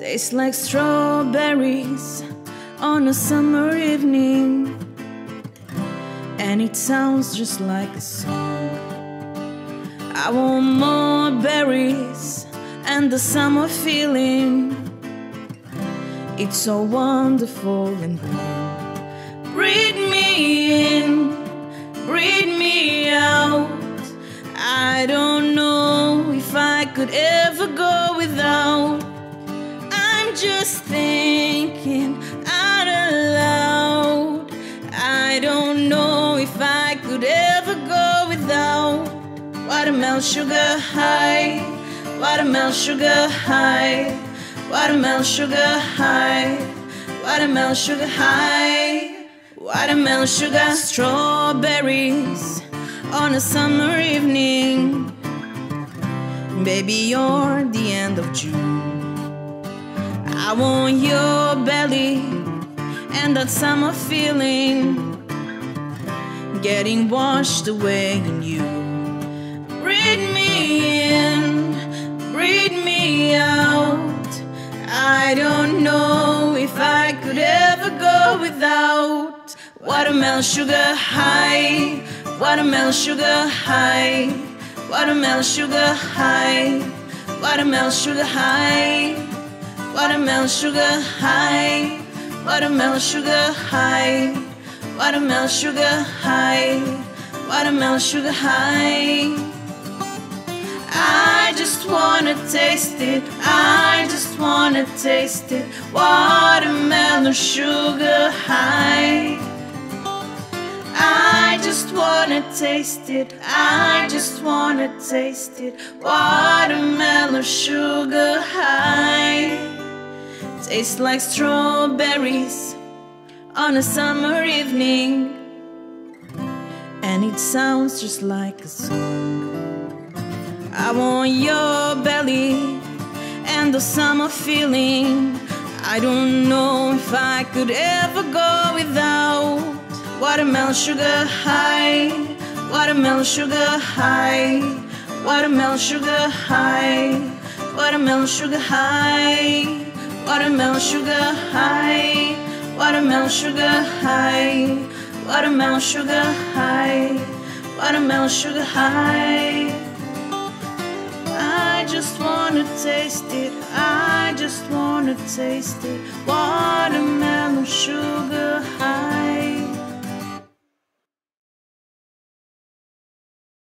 Tastes like strawberries on a summer evening, and it sounds just like a song. I want more berries and the summer feeling. It's so wonderful and warm. Breathe me in, breathe me out. I don't know if I could ever go without. Just thinking out loud. I don't know if I could ever go without watermelon sugar high, watermelon sugar high, watermelon sugar high, watermelon sugar high, watermelon sugar strawberries on a summer evening. Baby, you're the end of June. I want your belly and that summer feeling getting washed away in you. Breathe me in, breathe me out. I don't know if I could ever go without watermelon sugar high, watermelon sugar high, watermelon sugar high, watermelon sugar high. Watermelon sugar high, watermelon sugar high, watermelon sugar high, watermelon sugar high. I just wanna taste it, I just wanna taste it, watermelon sugar high. I just wanna taste it, I just wanna taste it, watermelon sugar high. Tastes like strawberries on a summer evening, and it sounds just like a song. I want your belly and the summer feeling. I don't know if I could ever go without watermelon sugar high, watermelon sugar high, watermelon sugar high, watermelon sugar high. Sugar high, watermelon sugar high, watermelon sugar high, watermelon sugar high. I just wanna taste it, I just wanna taste it, watermelon.